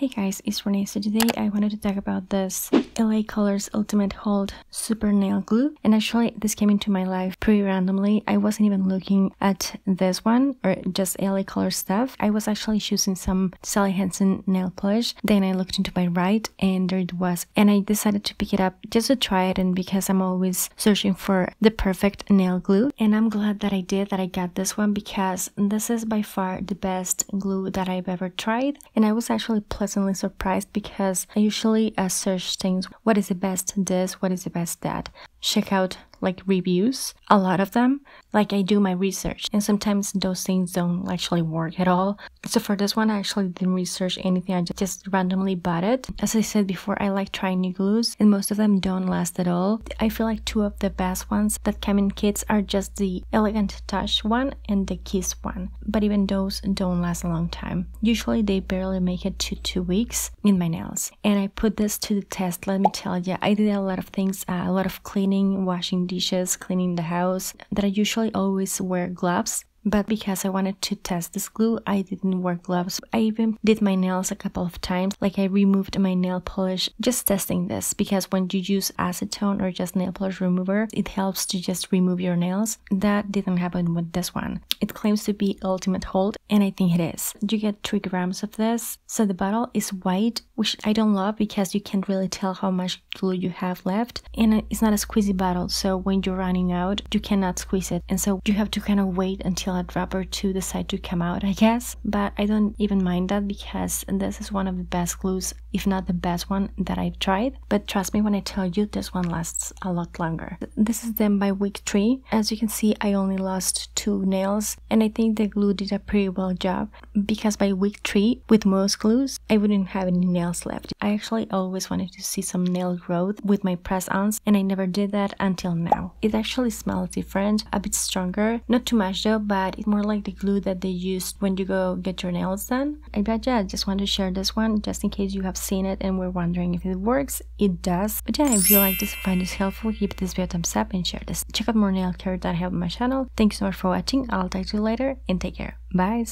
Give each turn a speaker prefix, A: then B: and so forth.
A: Hey guys, it's Renee. So today I wanted to talk about this LA Colors Ultimate Hold Super Nail Glue. And actually this came into my life pretty randomly. I wasn't even looking at this one or just LA Colors stuff. I was actually choosing some Sally Hansen nail polish. Then I looked into my right and there it was. And I decided to pick it up just to try it and because I'm always searching for the perfect nail glue. And I'm glad that I did, that I got this one because this is by far the best glue that I've ever tried. And I was actually pleasantly pleasantly surprised because I usually uh, search things what is the best this, what is the best that. Check out like reviews, a lot of them. Like I do my research, and sometimes those things don't actually work at all. So for this one, I actually didn't research anything. I just randomly bought it. As I said before, I like trying new glues, and most of them don't last at all. I feel like two of the best ones that come in kits are just the Elegant Touch one and the Kiss one. But even those don't last a long time. Usually they barely make it to two weeks in my nails. And I put this to the test. Let me tell you, I did a lot of things, uh, a lot of cleaning, washing dishes, cleaning the house, that I usually always wear gloves but because I wanted to test this glue, I didn't wear gloves. I even did my nails a couple of times, like I removed my nail polish just testing this because when you use acetone or just nail polish remover, it helps to just remove your nails. That didn't happen with this one. It claims to be ultimate hold and I think it is. You get 3 grams of this. So the bottle is white, which I don't love because you can't really tell how much glue you have left. And it's not a squeezy bottle, so when you're running out, you cannot squeeze it. And so you have to kind of wait until a drop or two decide to come out, I guess. But I don't even mind that because this is one of the best glues, if not the best one that I've tried. But trust me when I tell you this one lasts a lot longer. This is them by week 3. As you can see, I only lost two nails and I think the glue did a pretty well job because by week 3, with most glues, I wouldn't have any nails left. I actually always wanted to see some nail growth with my press-ons and I never did that until now. It actually smells different, a bit stronger, not too much though, but it's more like the glue that they used when you go get your nails done. I bet yeah, I just wanted to share this one just in case you have seen it and were wondering if it works. It does. But yeah, if you like this find this helpful, give this video a thumbs up and share this. Check out more nail care that I have on my channel. Thank you so much for watching. I'll talk to you later and take care. Bye.